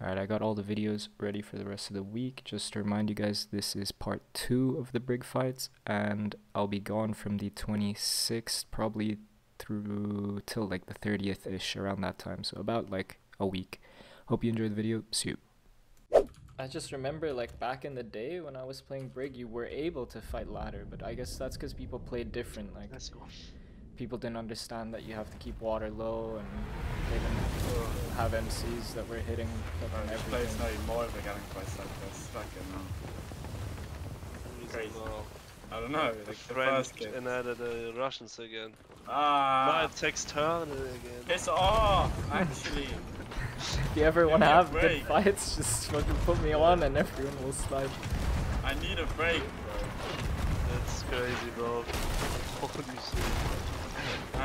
Alright, I got all the videos ready for the rest of the week. Just to remind you guys, this is part two of the Brig fights, and I'll be gone from the 26th, probably through till like the 30th ish, around that time. So about like a week. Hope you enjoyed the video. See you. I just remember like back in the day when I was playing Brig, you were able to fight ladder, but I guess that's because people played different. Like Let's go. People didn't understand that you have to keep water low and they didn't have MCs that were hitting fucking This place everything. no more of a getting place like this. Fucking hell. Crazy. Well, I don't know, the like the French first game. and uh, the, the Russians again. Ah! My text turn again. It's off! Actually! If you ever want to have good fights, just fucking put me on and everyone will slide. I need a break, bro. That's crazy, bro. Holy shit.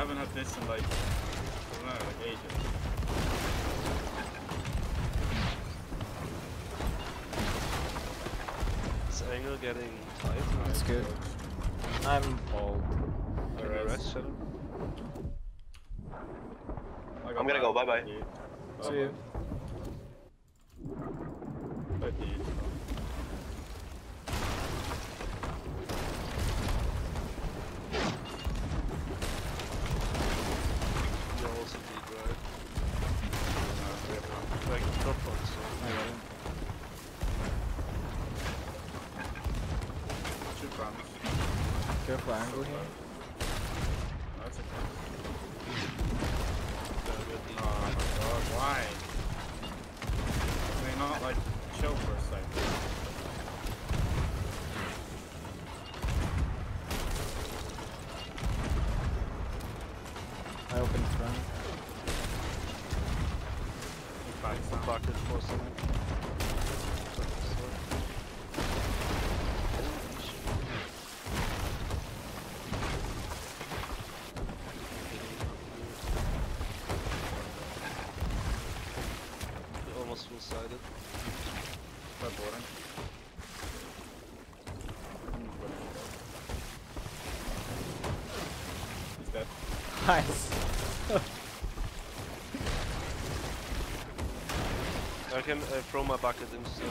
I haven't had this in like, I don't know, like ages. Is angle getting tight? That's good. I'm bald. Can you rest, Shadow? I got I'm gonna go, bye-bye. See you. Bye, dude. You also need, right? Like, drop points. I got it. Two fronts. Careful angle here. That's okay. Yeah, we have Oh my god, why? Can they not like chill for a second? I opened front. Back the sound. bucket for. Almost full sided. Start boarding. Nice. Can uh, throw my bucket instantly.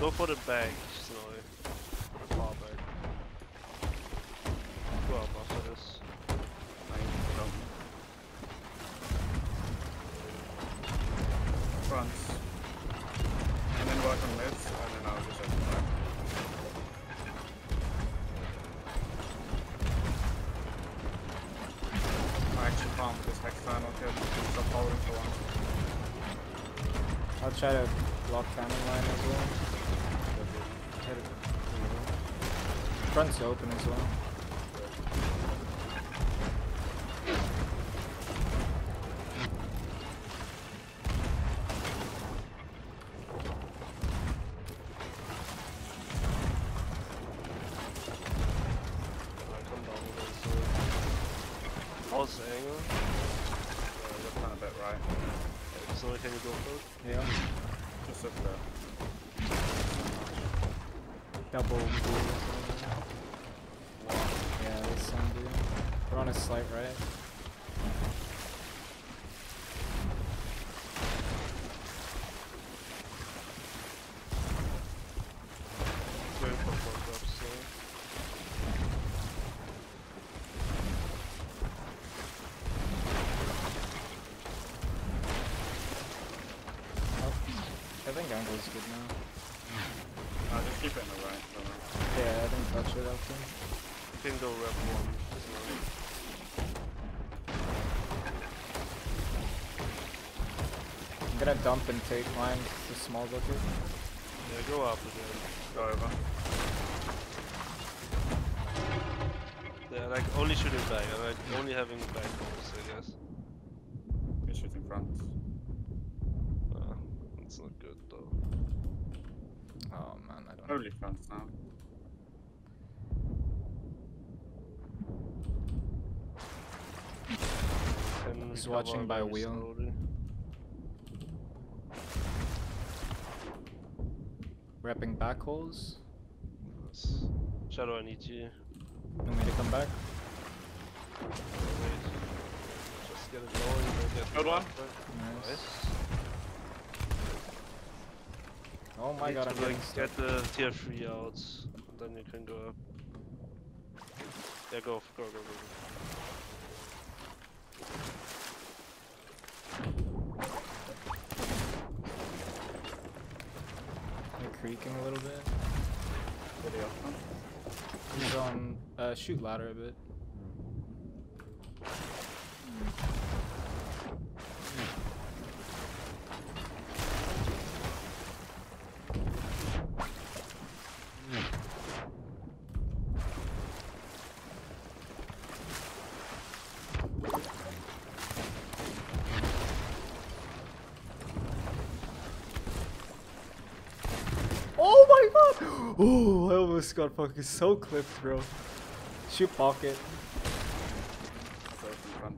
Go for the bag, angle? Yeah, that's kind of bit right. Snowy, can you go for? Yeah. Just up there. Double blue. Yeah, there's some blue. We're on a slight right. Going for four drops, so... Oh, I think angle's good now. No, just keep it in the right. don't. Yeah, I didn't touch it after. You can rep one. I'm gonna dump and take mine to small bucket. Yeah, go up again. Go over. Yeah, like only shooting back, I like only having back goals, I guess. You're shooting fronts. Uh, it's not good though. Oh man, I. Only fronts now. Can He's recover watching by very wheel. slowly. Repping back holes. Nice. Shadow, I need you. Want me to come back? Wait. Just get it going. don't get Good one. Nice. Nice. Oh my god, I'm getting like, stuck. Get the tier 3 out. And then you can go up. Yeah, go, go, go, go. go. They're creaking a little bit. Video. He's on uh, shoot ladder a bit. Oh, I almost got fucking so clipped, bro. Shoot pocket. So it's in front.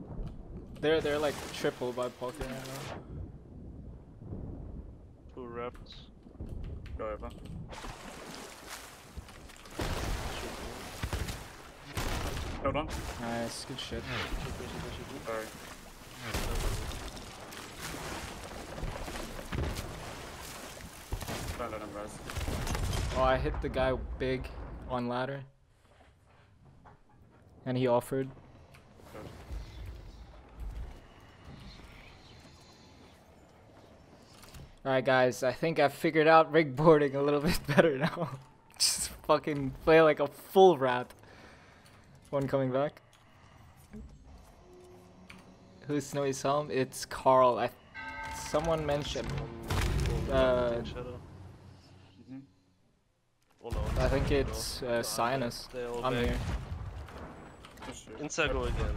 They're they're like triple by pocket right now. Two reps. Go over. Hold on. Nice, good shit. Sorry. Don't let him rest. Oh, I hit the guy big on ladder. And he offered. Alright guys, I think I've figured out brig boarding a little bit better now. Just fucking play like a full rat. One coming back. Who's Snowy Helm? It's Carl. I someone mentioned Uh, one shadow. Mm-hmm. Oh no. I think it's uh, Sinus. they- they all I'm back. here. Just shoot. Inside go again.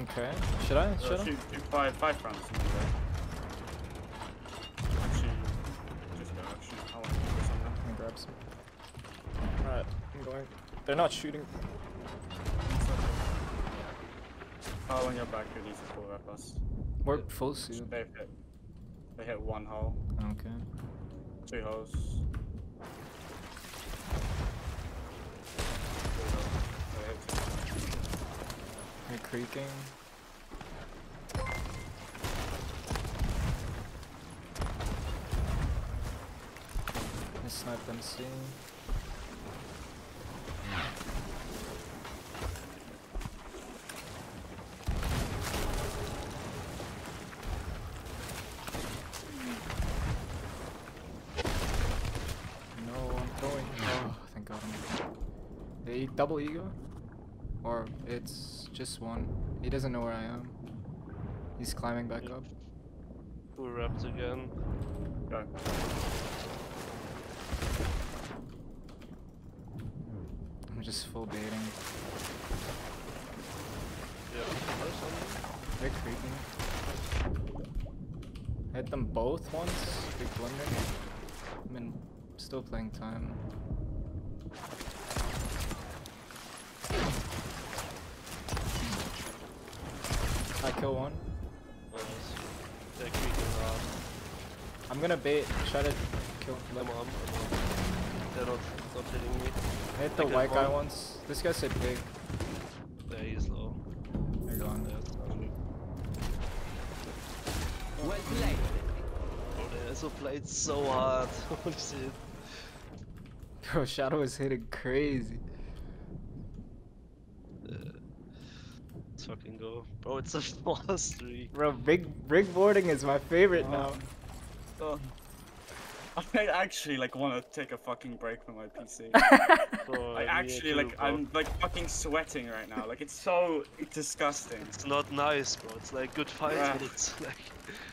Okay. Should I? Uh, Should I? shoot, shoot five, five rounds. in. Actually, just go. Actually, I want to do something. Let me grab some. Alright, I'm going. They're not shooting. Oh, on your back, you need to pull rep us. We're full suit. They hit. They hit one hole, Okay. two holes. They hit two. They're creaking. I sniped. Oh, thank god They double ego? Or it's just one. He doesn't know where I am. He's climbing back Yeah. up. Two wrapped again. Go. I'm just full baiting. Yeah. They're creeping. Hit them both once. Big blunder. I'm in, still playing time. I kill one. Nice. They're creaking hard. I'm gonna bait. Try to kill. I'm on, I'm on. They're not, not hitting me. I hit the I white guy one. once. This guy's hit big. Yeah, he's low. They're gone. Yeah, actually. Well played. Oh, they also played so hard. Holy shit. Bro, Shadow is hitting crazy. Uh, let's fucking go. Bro, it's a small streak. Bro, big brig boarding is my favorite oh. now. Oh. I actually like want to take a fucking break from my PC. I actually too, like bro. I'm like fucking sweating right now. Like it's so disgusting. It's not nice, bro. It's like good fight, Yeah. it's like.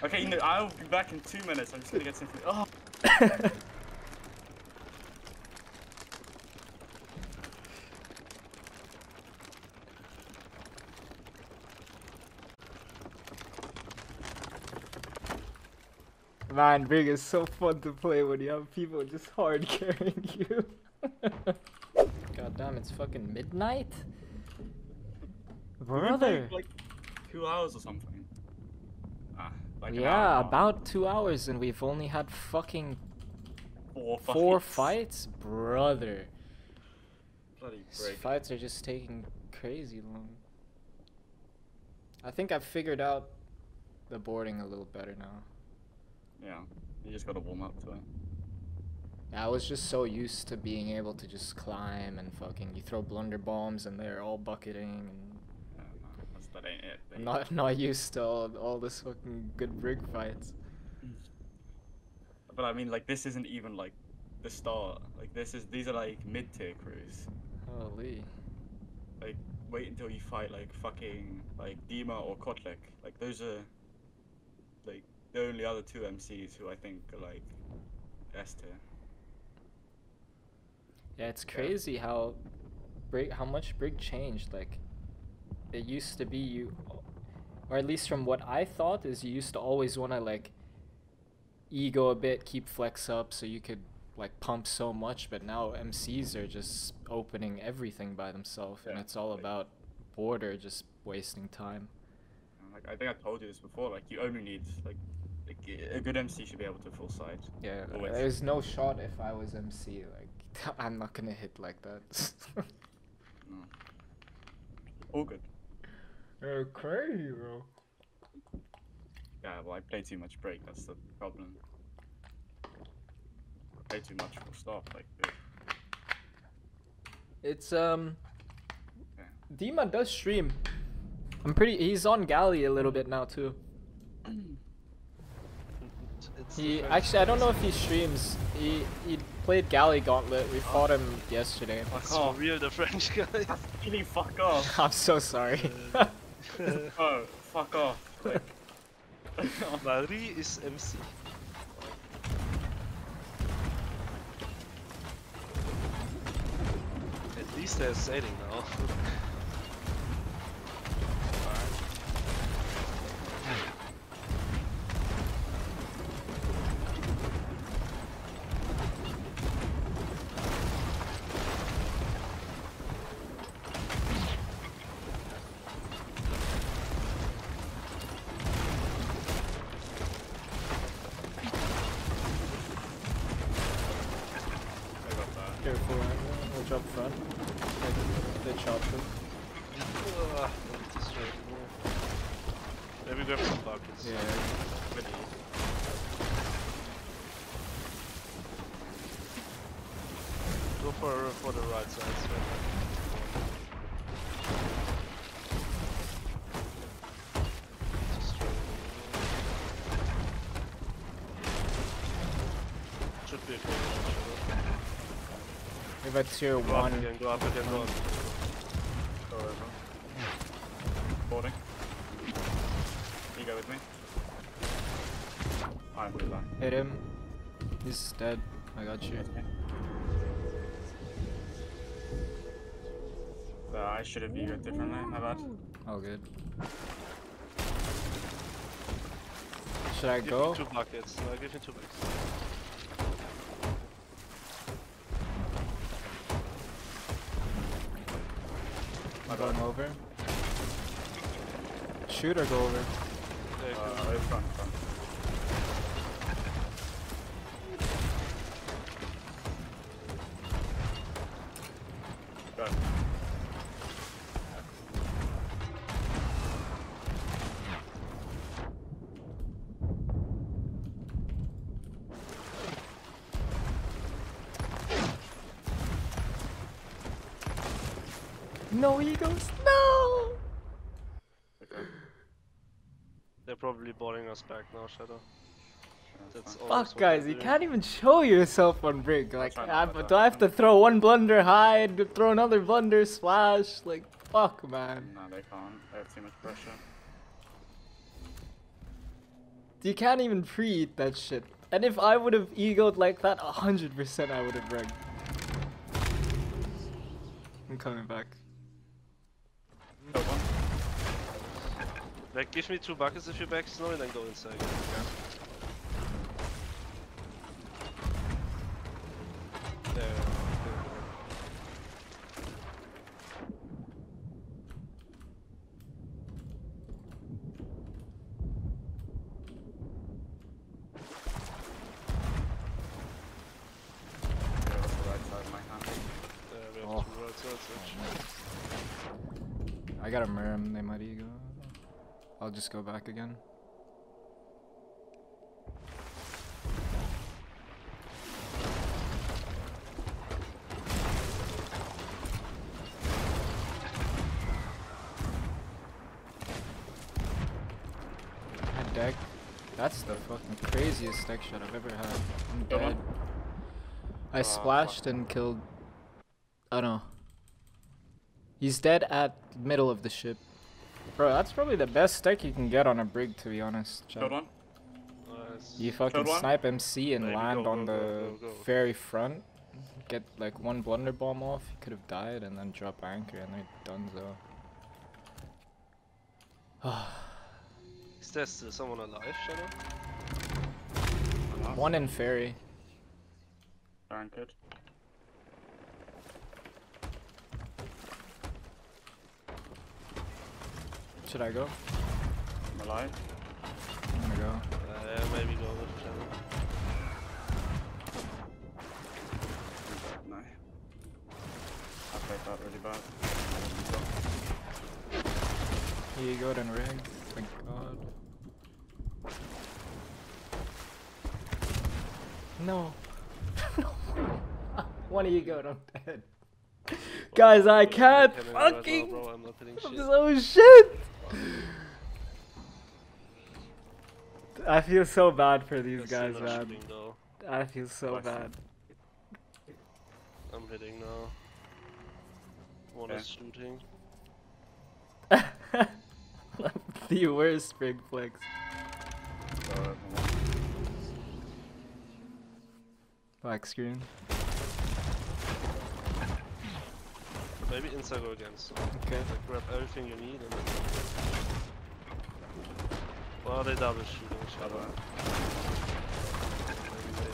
Okay, you know, I'll be back in two minutes. I'm just gonna get something. Oh, Man, Brig is so fun to play when you have people just hard carrying you. God damn, it's fucking midnight? we played, Brother. like two hours or something. Ah, like an hour yeah, about two hours and we've only had fucking Four Four fights. fights, brother. Bloody break. fights are just taking crazy long. I think I've figured out the boarding a little better now. Yeah, you just gotta warm up to it. I was just so used to being able to just climb and fucking you throw blunder bombs and they're all bucketing and Yeah, no, that ain't it. I'm not not used to all, all this fucking good brig fights. But I mean, like, this isn't even like the start. Like, this is these are like mid tier crews. Holy. Like, wait until you fight like fucking like Dima or Kotlik. Like, those are like the only other two MCs who I think are like S tier. Yeah, it's Yeah. crazy how brig how much brig changed. Like it used to be you or at least from what I thought is you used to always wanna like ego a bit, keep flex up so you could like pump so much, but now MCs are just opening everything by themselves and it's all like- about border just wasting time. Like, I think I told you this before. Like, you only need like, like a good MC should be able to full side. Yeah, Always. there's no shot if I was MC. Like, I'm not gonna hit like that. No. All good. You're crazy, bro. Yeah, well, I play too much break. That's the problem. I play too much for start. Like, It's um, Yeah. Dima does stream. I'm pretty. He's on Galley a little bit now too. It's- it's He actually, I don't know if he streams. He he played Galley Gauntlet. We fought him yesterday. fuck It's off. for real, the French guy. Really fuck off. I'm so sorry. Oh, fuck off. Like, Marie is MC. At least they're sailing now. I got that. Careful, man. We'll jump front. Like, the chopper. Ugh, don't destroy it more. Grab some buckets. Yeah. Go for for the right side. So. Destroy it. Should be a good one. Have a tier Go up one. again, go up again, go up. Hit him. He's dead. I got you. Uh, I should have viewed it differently, my bad. Oh good. Should I Give go? me two buckets. No, give me two buckets. I'm going over. Shoot or go over? There you go. Uh, front, front. Boarding back now, Shadow. That's That's fine. always Fuck, guys, you can't even show yourself on brig. Like, I, to do do I have to throw one blunder hide, throw another blunder splash? Like, fuck, man. No, they can't. They have too much pressure. You can't even pre-eat that shit. And if I would have egoed like that, 100% I would have rigged. I'm coming back. Go one. Like, give me two buckets if you're back snow and then go inside. okay. that's it. I got a Miram, they might ego. I'll just go back again. That deck, that's the fucking craziest deck shot I've ever had. I'm dead. I Ah, splashed and killed. Oh no. He's dead at middle of the ship. Bro, that's probably the best deck you can get on a brig, to be honest. Chad. Killed one. Nice. You uh, fucking one? snipe MC and Maybe land go, on go, the go, go, go. very front. Get like one blunder bomb off. You could have died and then drop anchor and they're done though. Is there still someone alive, Shadow? One in ferry. Anchored. Should I go? I'm alive. I'm gonna go. Uh, yeah, maybe go with Shadow. No. I played that really bad. Here you go then rig. Thank god. No. No. One of you go, I'm dead. Guys, I can't killing it fucking. bro, I'm not hitting shit. Oh shit! I feel so bad for these guys, man. though. I feel so I see. bad. I'm hitting now. One Okay. is shooting. the worst spring flex. So, everyone- Black screen. Maybe inside go again, so Okay. like, grab everything you need and then... Well, they double shooting each other. Other. Maybe they-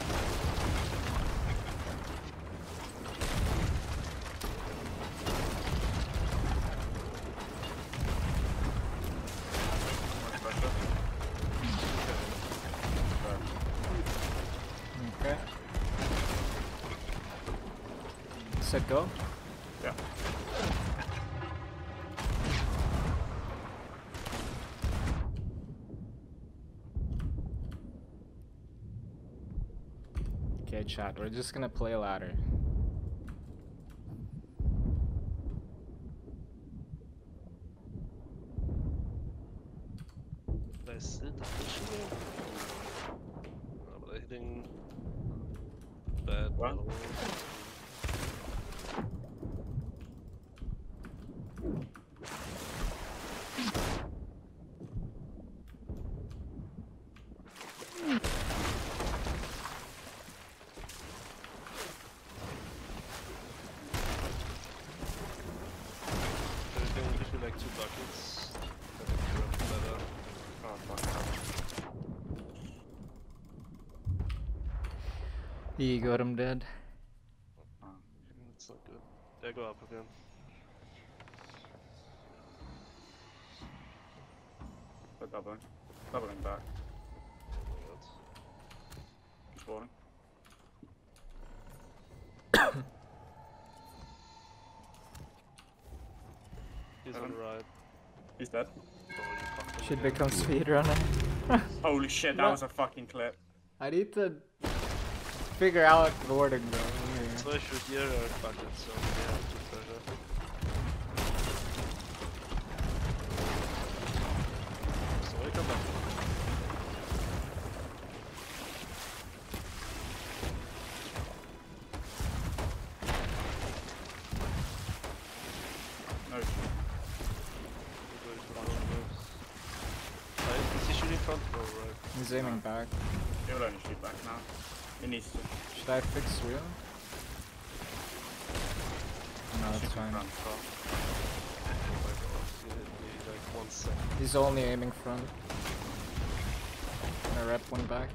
Much better. Okay. Okay. Set go. Yeah. Okay, chat. We're just gonna play ladder. Did I sit shooting? No, but I hitting bad. What? blow. Everything gives me like two buckets. I think you're better. Oh, fuck. You got him dead. That's not good. Yeah, go up again. They're doubling. Doubling back. Good. Spawning. He's on the right. He's dead. You fucked him Should again. become speedrunner. Holy shit, that No. was a fucking clip. I need to figure out the wording, bro. So I shoot here or bucket, so we have to pressure. So I come back. No shit. We go to front moves. Is he shooting front? Right. He's aiming back. He will only shoot back now. He needs to. Should I fix wheel? No, that's shoot fine. front as. Oh god, he hit me like. He's only aiming front. Gonna rep one back.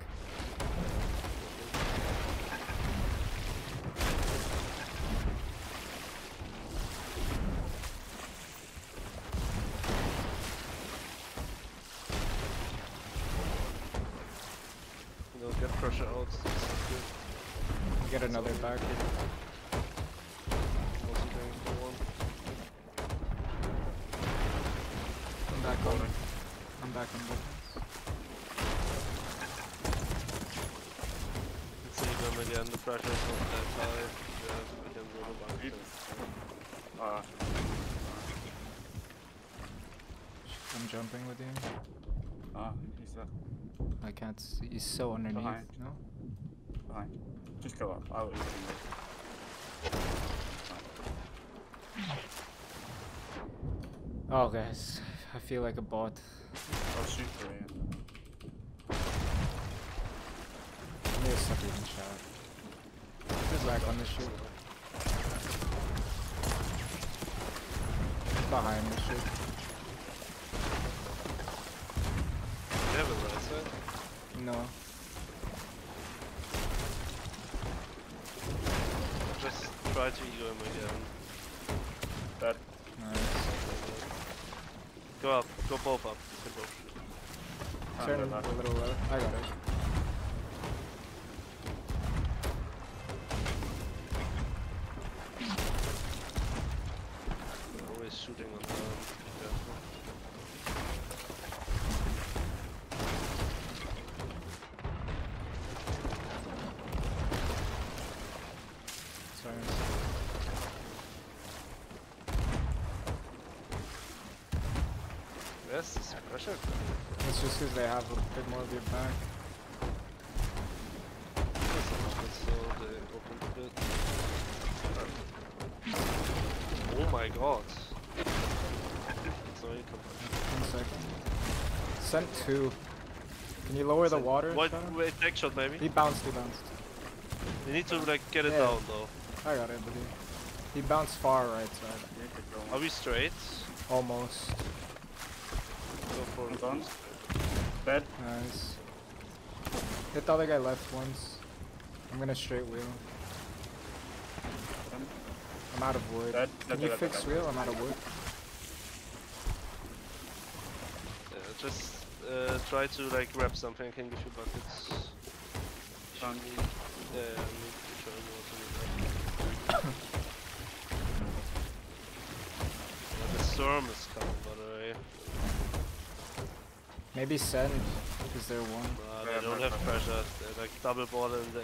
Let's see them again. The pressure is not that high. Yeah, we can roll a bunch. Reed. Uh, I'm jumping with you. ah, he's there. I can't see. He's so underneath. Behind. No. Behind. Just go up. I will eat him. Oh, guys, I feel like a bot. I'll shoot for you. I need to shot. Who's back on the ship? Behind the ship. They have a right. No. Just try to ego him again. That Nice. Go up. Go both up. You can both shoot. Turn they're a little left. I got it. Bit more of your back. So they opened a bit. Oh my god. Sorry, come on. One second. Sent two. Can you lower the water? What? Wait, next shot maybe. He bounced, he bounced. You need to like get it Yeah. down though. I got it, buddy. He bounced far right side. you could go Are we straight? Almost. Go for I'm it. Done. Dead. Nice. Hit the other guy left once. I'm gonna straight wheel. I'm out of wood. Dead. Can Dead, you dead, fix wheel? I'm out of wood. Yeah, just uh, try to like grab something. I can give you buckets. Done. Yeah, I need to try more to yeah, the storm is coming, by the way. Maybe send. Is there one? Uh, they don't have pressure. They're like double border and then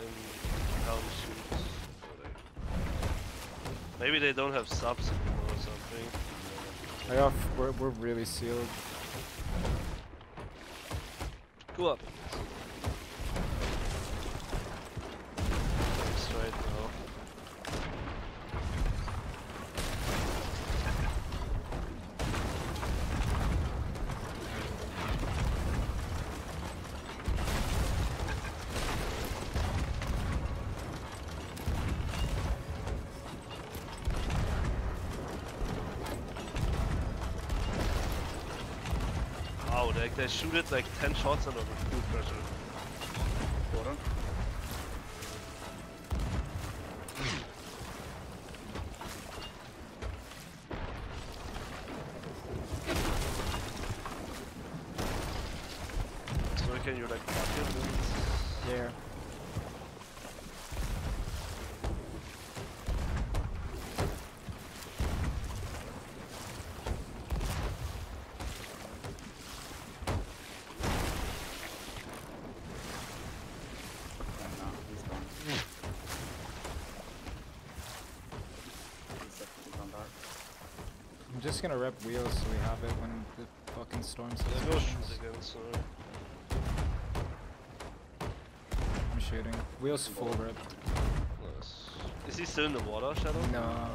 helm shoots. So they... Maybe they don't have subs anymore or something. I got. f- We're we're really sealed. Go up. Going Straight now. Wow, they, they shoot it like 10 shots under full pressure. Water. So can you like block it? and- Yeah. And now he's gone. He's definitely gone dark. I'm just gonna rep wheels so we have it when the fucking storm Yeah, go shoot again, so. I'm shooting. Wheels full rep. Nice. Is he still in the water, Shadow? No.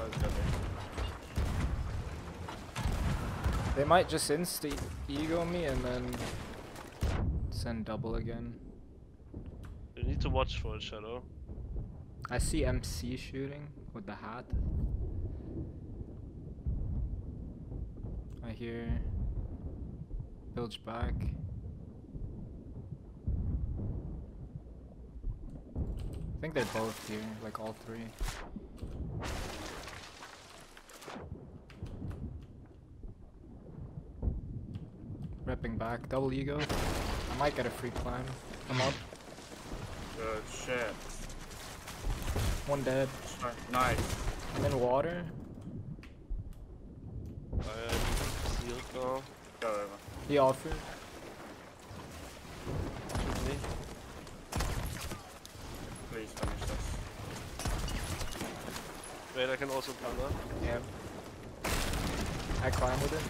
They might just insta ego me and then send double again. You need to watch for it, Shadow. I see MC shooting with the hat. I hear Bilge back. I think they're both here, like all three. Repping back, double ego. I might get a free climb. I'm up, Good shit. one dead. Nice. I'm in water. I am sealed now. go over. He offered. Me? Please finish this. Wait, I can also thunder. Yeah. I climb with it.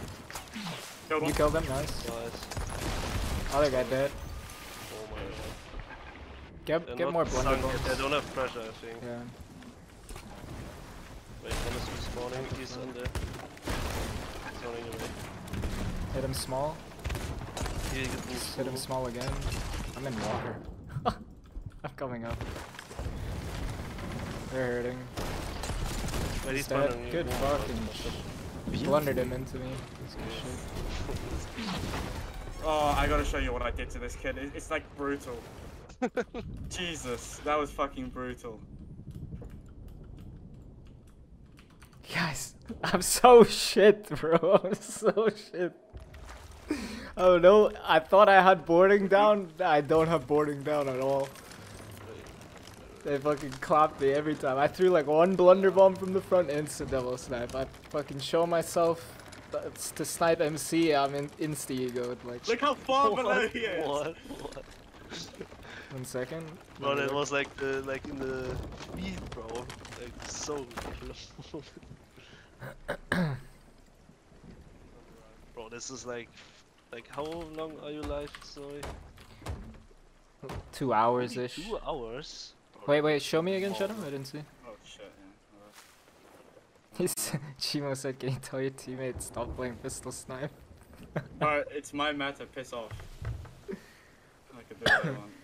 Kill You one. killed him, nice. Nice. Other guy dead. Oh my god. Get They're get more sunk blunder yet, bombs. They don't have pressure, I think. Yeah. Wait, one is respawning. He's under. He's running away. Hit him small. He gets Hit him small again. I'm in water. I'm coming up. They're hurting. Wait, he's He's dead. running. Good fucking sh- blundered him into me. That's good shit. Oh, I gotta show you what I did to this kid. It's like brutal. Jesus, that was fucking brutal. Guys, I'm so shit, bro. I'm so shit. Oh no, I thought I had boarding down. I don't have boarding down at all. They fucking clapped me every time. I threw like one blunder bomb from the front, instant double snipe. I fucking show myself that's to snipe MC. I'm in insta ego. Like Look how far below he is. What? What? one second. Bro, it was like the like in the feet, bro. Like so close. bro, this is like like how long are you live, Zoe? two hours Only ish. Two hours. Wait, wait. Show me again, Shadow. I didn't see. Oh shit, yeah. He's Chimo said, "Can you tell your teammates stop playing pistol snipe?" But it's my matter, piss off. I can do what I want.